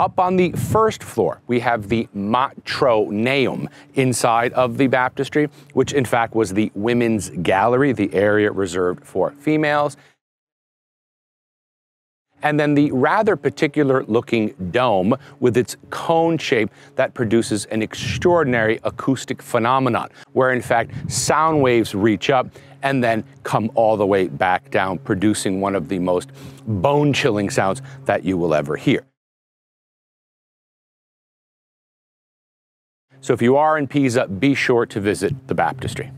Up on the first floor, we have the Matroneum inside of the baptistry, which in fact was the women's gallery, the area reserved for females and then the rather particular looking dome with its cone shape that produces an extraordinary acoustic phenomenon, where in fact sound waves reach up and then come all the way back down, producing one of the most bone chilling sounds that you will ever hear. So if you are in Pisa, be sure to visit the baptistry.